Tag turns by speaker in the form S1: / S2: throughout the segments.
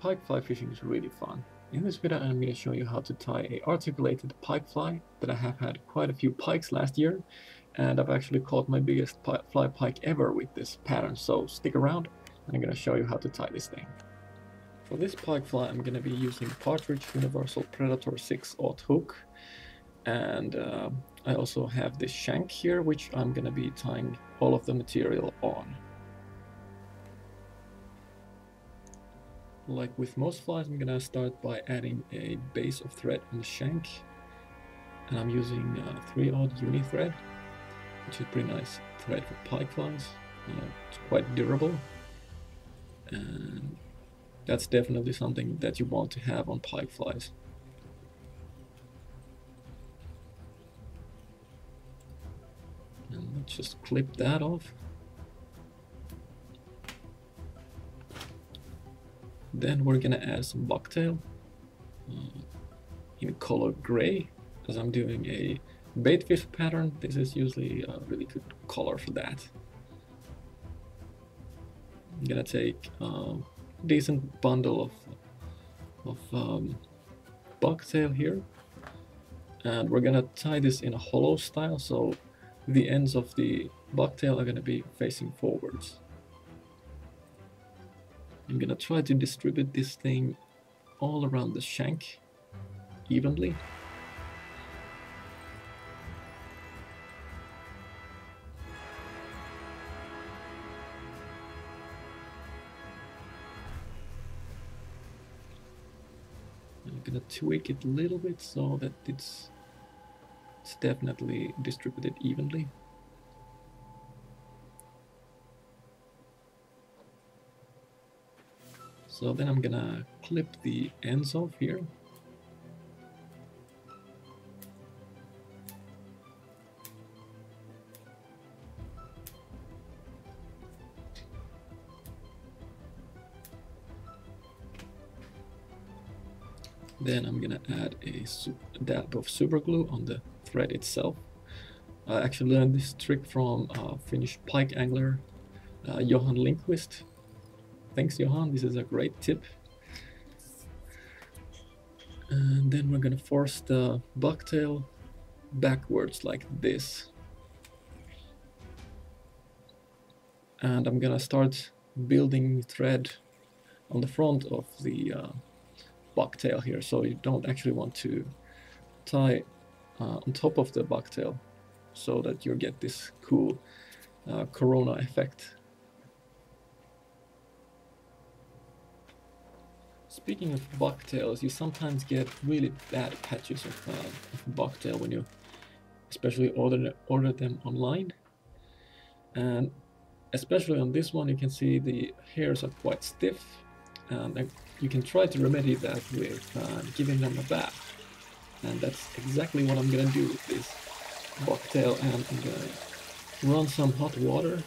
S1: pike fly fishing is really fun. In this video I'm going to show you how to tie a articulated pike fly that I have had quite a few pikes last year and I've actually caught my biggest pi fly pike ever with this pattern so stick around and I'm going to show you how to tie this thing. For this pike fly I'm going to be using Partridge Universal Predator 6 aught hook and uh, I also have this shank here which I'm going to be tying all of the material on. Like with most flies, I'm gonna start by adding a base of thread on the shank. And I'm using uh, 3 aught uni thread, which is pretty nice thread for pike flies. Uh, it's quite durable. And that's definitely something that you want to have on pike flies. And let's just clip that off. Then we're gonna add some bucktail uh, in color gray, as I'm doing a baitfish pattern. This is usually a really good color for that. I'm gonna take a decent bundle of, of um, bucktail here, and we're gonna tie this in a hollow style, so the ends of the bucktail are gonna be facing forwards. I'm gonna try to distribute this thing all around the shank evenly. I'm gonna tweak it a little bit so that it's, it's definitely distributed evenly. So then I'm gonna clip the ends off here. Then I'm gonna add a, dab of super glue on the thread itself. I actually learned this trick from a Finnish pike angler, uh, Johan Lindqvist, Thanks Johan, this is a great tip. And then we're gonna force the bucktail backwards like this. And I'm gonna start building thread on the front of the uh, bucktail here, so you don't actually want to tie uh, on top of the bucktail so that you get this cool uh, corona effect Speaking of bucktails, you sometimes get really bad patches of, uh, of bucktail when you especially order, order them online. And especially on this one, you can see the hairs are quite stiff. And you can try to remedy that with uh, giving them a bath. And that's exactly what I'm gonna do with this bucktail. And I'm gonna run some hot water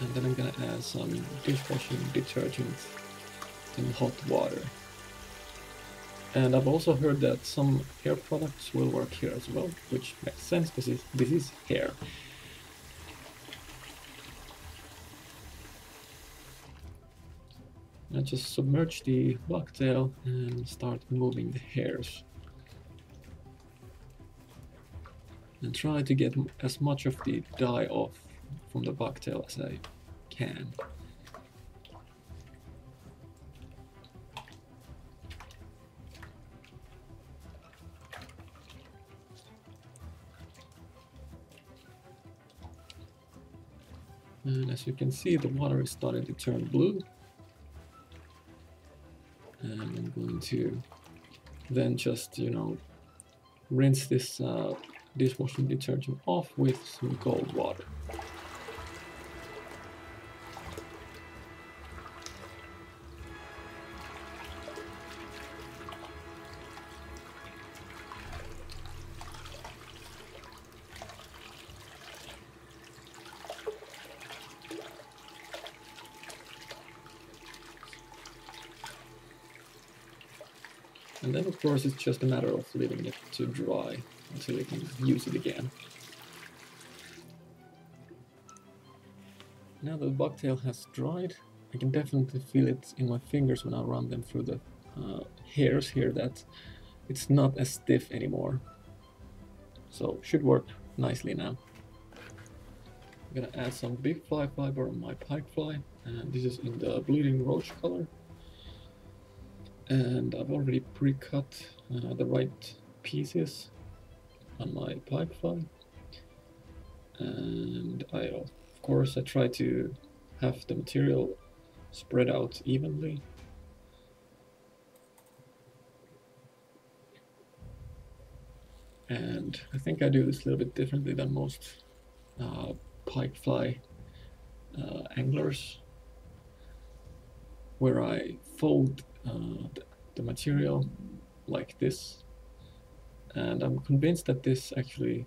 S1: and then I'm gonna add some dishwashing detergent in hot water. And I've also heard that some hair products will work here as well, which makes sense because this is hair. I just submerge the bucktail and start moving the hairs. And try to get as much of the dye off from the bucktail as I can. And as you can see, the water is starting to turn blue. And I'm going to then just, you know, rinse this uh, dishwashing detergent off with some cold water. And then of course it's just a matter of leaving it to dry until you can use it again. Now that the bucktail has dried, I can definitely feel it in my fingers when I run them through the uh, hairs here that it's not as stiff anymore. So should work nicely now. I'm gonna add some big fly fiber on my pike fly and this is in the bleeding roach color and I've already pre-cut uh, the right pieces on my pike fly and I of course I try to have the material spread out evenly. And I think I do this a little bit differently than most uh, pike fly uh, anglers where I fold the, the material like this. And I'm convinced that this actually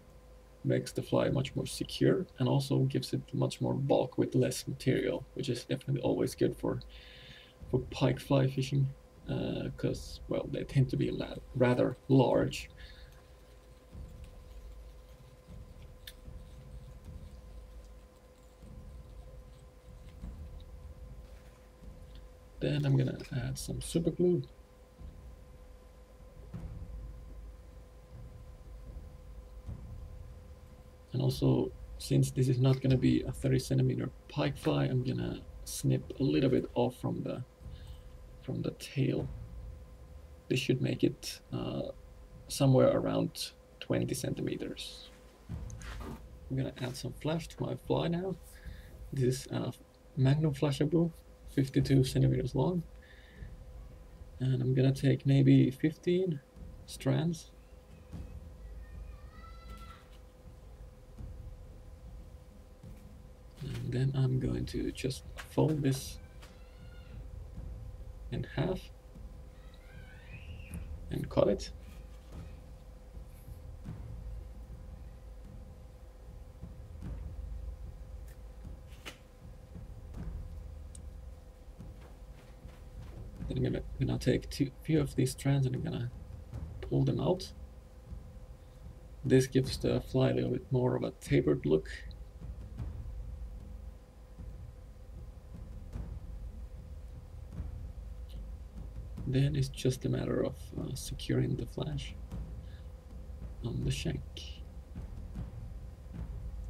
S1: makes the fly much more secure and also gives it much more bulk with less material which is definitely always good for for pike fly fishing because uh, well they tend to be rather large Then I'm gonna add some super glue. And also, since this is not gonna be a 30 centimeter pike fly, I'm gonna snip a little bit off from the from the tail. This should make it uh, somewhere around 20 centimeters. I'm gonna add some flash to my fly now. This is a Magnum Flashabou 52 centimeters long. And I'm gonna take maybe 15 strands. And then I'm going to just fold this in half and cut it I'm gonna, gonna take two, few of these strands and I'm gonna pull them out. This gives the fly a little bit more of a tapered look. Then it's just a matter of uh, securing the flash on the shank.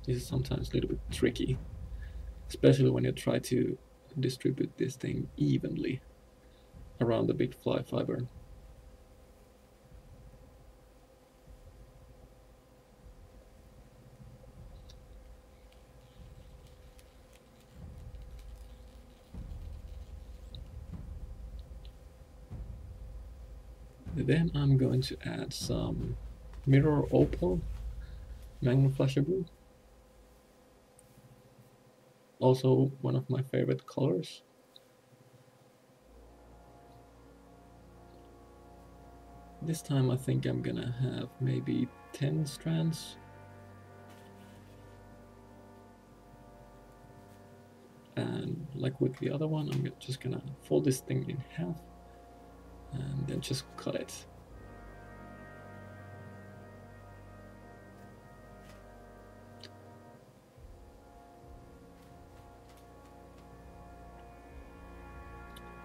S1: This is sometimes a little bit tricky, especially when you try to distribute this thing evenly around the big fly fiber. Then I'm going to add some mirror opal Magnum blue. Also one of my favorite colors. This time I think I'm gonna have maybe 10 strands. And like with the other one, I'm just gonna fold this thing in half and then just cut it.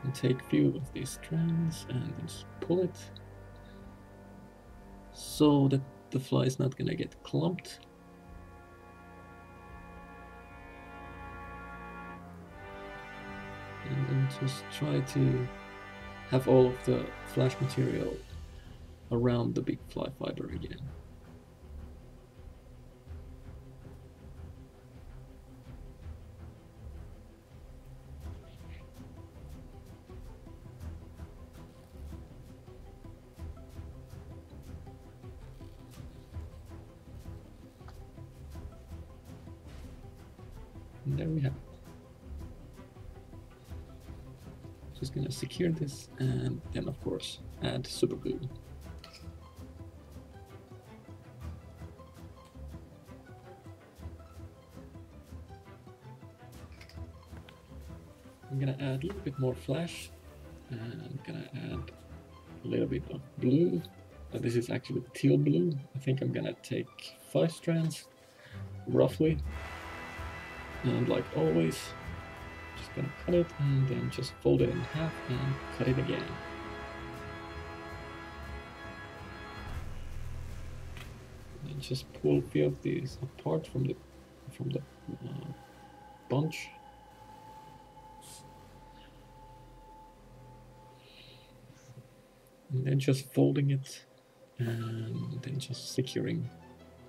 S1: And take few of these strands and just pull it so that the fly is not gonna get clumped. And then just try to have all of the flash material around the big fly fiber again. Just this and then of course add super glue. I'm gonna add a little bit more flash and I'm gonna add a little bit of blue. Uh, this is actually teal blue. I think I'm gonna take five strands roughly and like always gonna cut it and then just fold it in half and cut it again. And just pull a few of these apart from the from the uh, bunch. And then just folding it and then just securing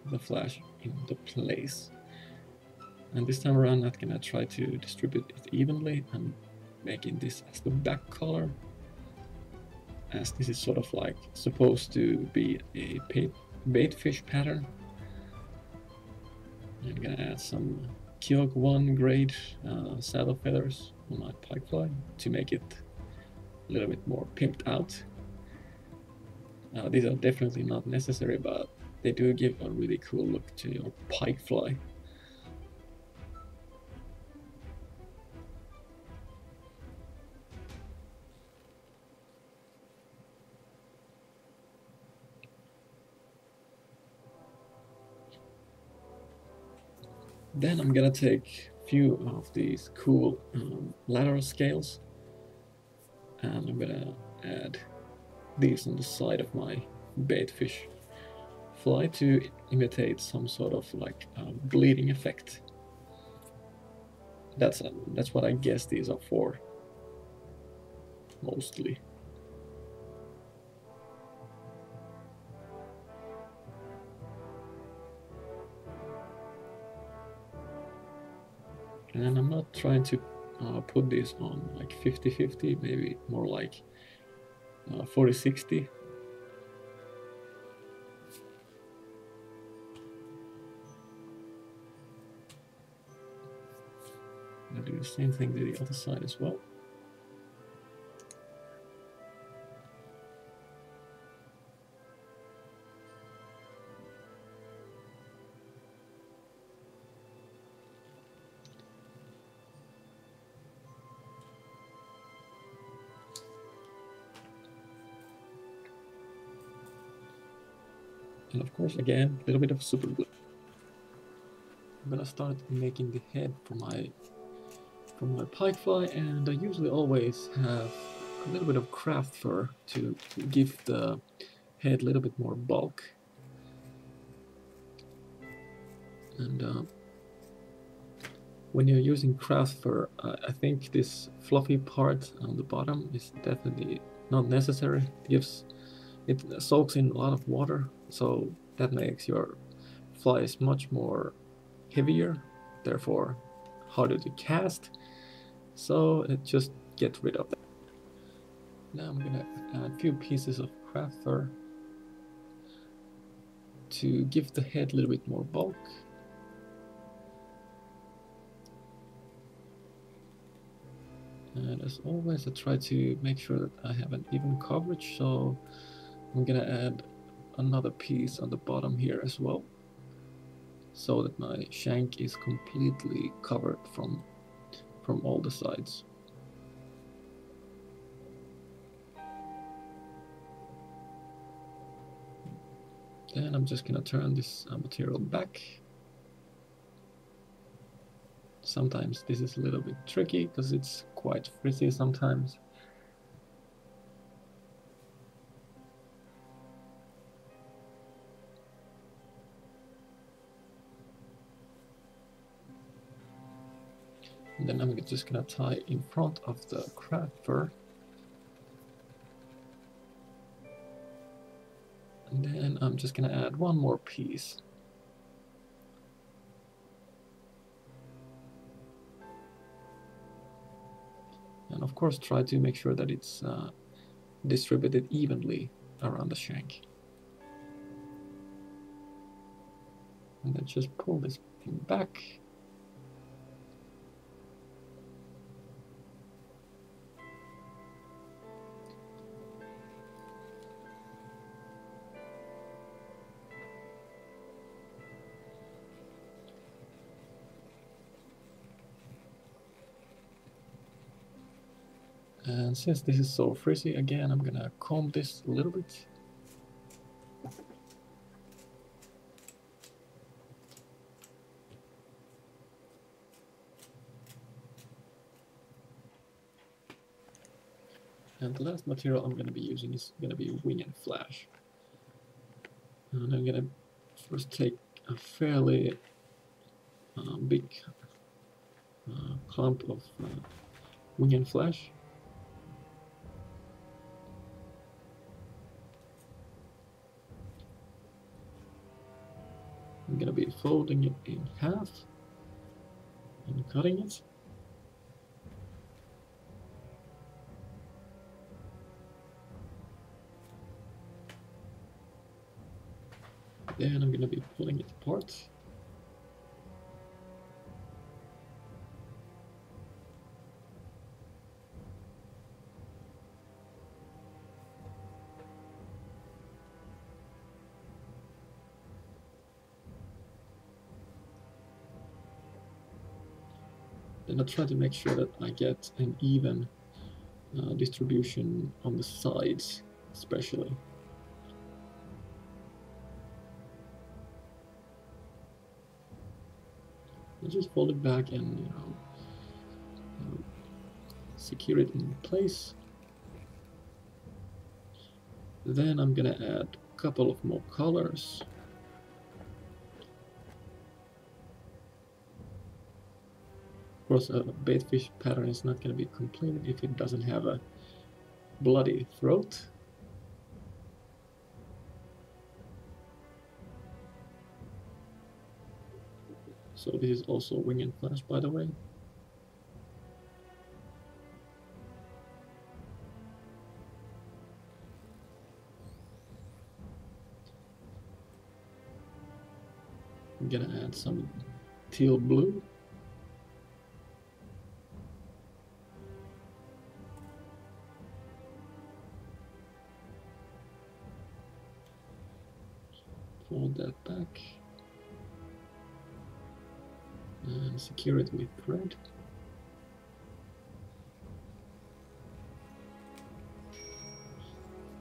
S1: the flash in the place. And this time around, I'm gonna try to distribute it evenly and making this as the back color as this is sort of like supposed to be a bait fish pattern. I'm gonna add some Keough 1 grade uh, saddle feathers on my pikefly to make it a little bit more pimped out. Uh, these are definitely not necessary, but they do give a really cool look to your pikefly. Then I'm gonna take a few of these cool um, lateral scales and I'm gonna add these on the side of my bait fish fly to imitate some sort of like uh, bleeding effect. That's uh, that's what I guess these are for, mostly. And I'm not trying to uh, put this on like 50-50 maybe more like 40-60 uh, do the same thing to the other side as well again a little bit of super glue. I'm gonna start making the head for my for my pikefly and I usually always have a little bit of craft fur to give the head a little bit more bulk. And uh, when you're using craft fur uh, I think this fluffy part on the bottom is definitely not necessary. It gives it soaks in a lot of water so that makes your flies much more heavier. Therefore harder to cast? So it just get rid of that. Now I'm gonna add a few pieces of craft fur to give the head a little bit more bulk. And as always I try to make sure that I have an even coverage. So I'm gonna add another piece on the bottom here as well so that my shank is completely covered from from all the sides. Then I'm just gonna turn this uh, material back. Sometimes this is a little bit tricky because it's quite frizzy sometimes And then I'm just gonna tie in front of the craft fur. And then I'm just gonna add one more piece. And of course try to make sure that it's uh, distributed evenly around the shank. And then just pull this thing back And since this is so frizzy, again, I'm gonna comb this a little bit. And the last material I'm gonna be using is gonna be wing and flash. And I'm gonna First take a fairly uh, big uh, clump of uh, wing and flash. I'm gonna be folding it in half and cutting it. Then I'm gonna be pulling it apart. Then I try to make sure that I get an even uh, distribution on the sides, especially. I just fold it back and you know, um, secure it in place. Then I'm gonna add a couple of more colors. Course, a baitfish pattern is not gonna be completed if it doesn't have a bloody throat. So this is also wing and flash, by the way. I'm gonna add some teal blue. And um, secure it with thread.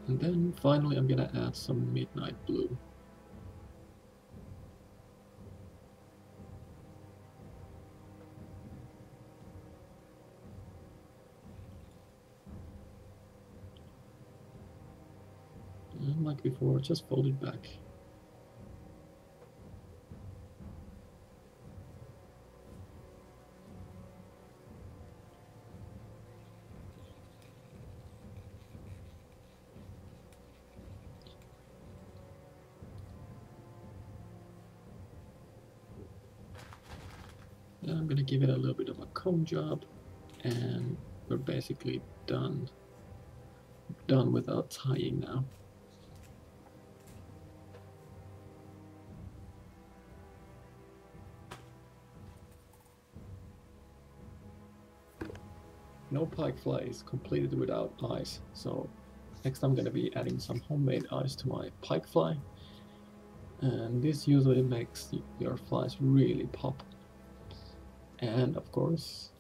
S1: And then finally I'm gonna add some midnight blue. And like before, just fold it back. I'm gonna give it a little bit of a comb job and we're basically done done without tying now. No pike fly is completed without eyes, so next I'm gonna be adding some homemade eyes to my pike fly. And this usually makes your flies really pop and of course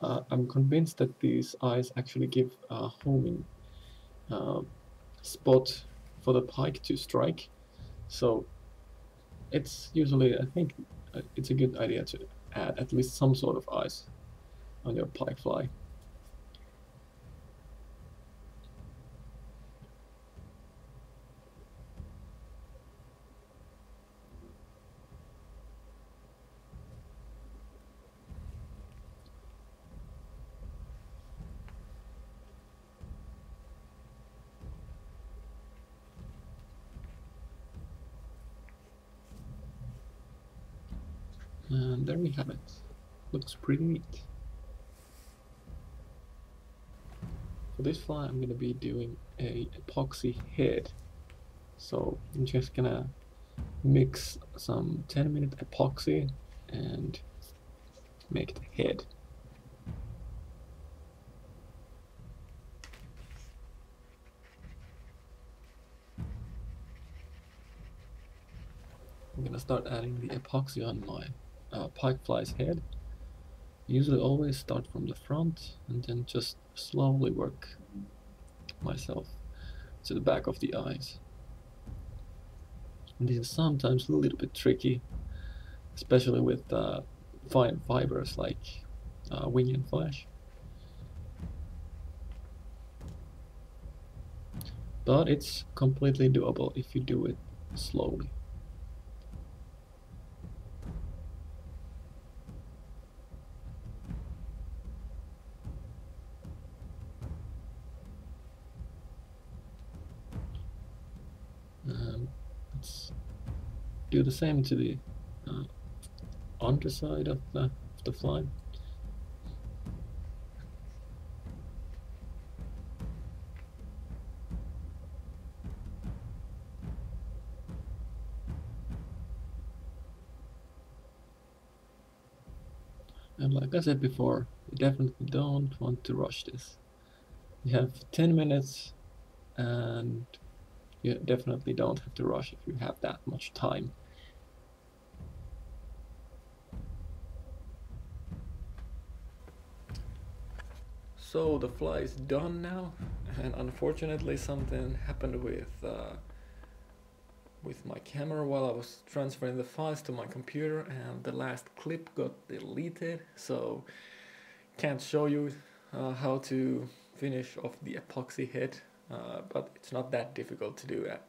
S1: uh, I'm convinced that these eyes actually give a homing uh, spot for the pike to strike. So it's usually I think uh, it's a good idea to add at least some sort of eyes on your pike fly And there we have it. Looks pretty neat. For this fly I'm gonna be doing a epoxy head. So I'm just gonna mix some 10 minute epoxy and make the head. I'm gonna start adding the epoxy on my uh, pike fly's head. Usually always start from the front and then just slowly work myself to the back of the eyes. And this is sometimes a little bit tricky, especially with uh, fine fibers like uh, wing and flash. But it's completely doable if you do it slowly. do the same to the uh, underside of the, of the fly. And like I said before, you definitely don't want to rush this. You have 10 minutes and you definitely don't have to rush if you have that much time. So the fly is done now, and unfortunately something happened with uh, with my camera while I was transferring the files to my computer, and the last clip got deleted. So can't show you uh, how to finish off the epoxy head, uh, but it's not that difficult to do at,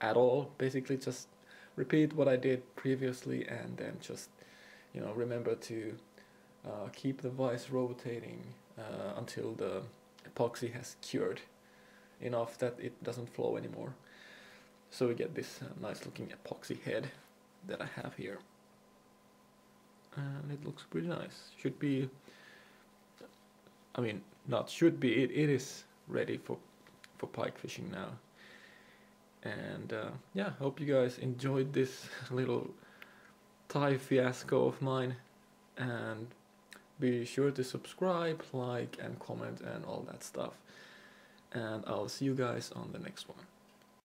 S1: at all. Basically, just repeat what I did previously, and then just you know remember to uh, keep the vise rotating uh, until the epoxy has cured enough that it doesn't flow anymore. So we get this uh, nice looking epoxy head that I have here. And it looks pretty nice. Should be, I mean, not should be, it, it is ready for, for pike fishing now. And uh, yeah, hope you guys enjoyed this little tie fiasco of mine. And be sure to subscribe, like, and comment, and all that stuff. And I'll see you guys on the next one.